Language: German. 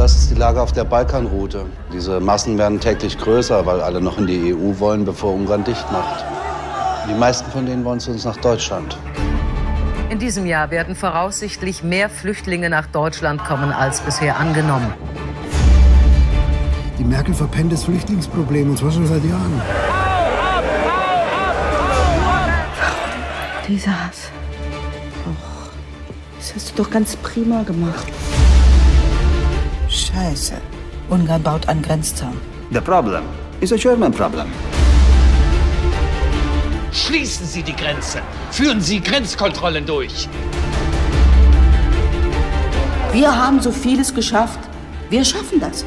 Das ist die Lage auf der Balkanroute. Diese Massen werden täglich größer, weil alle noch in die EU wollen, bevor Ungarn dicht macht. Die meisten von denen wollen zu uns nach Deutschland. In diesem Jahr werden voraussichtlich mehr Flüchtlinge nach Deutschland kommen als bisher angenommen. Die Merkel verpennt das Flüchtlingsproblem und zwar schon seit Jahren. Dieser Hass. Och, das hast du doch ganz prima gemacht. Scheiße. Ungarn baut an Grenzzaun. The problem is a German problem. Schließen Sie die Grenze. Führen Sie Grenzkontrollen durch. Wir haben so vieles geschafft. Wir schaffen das.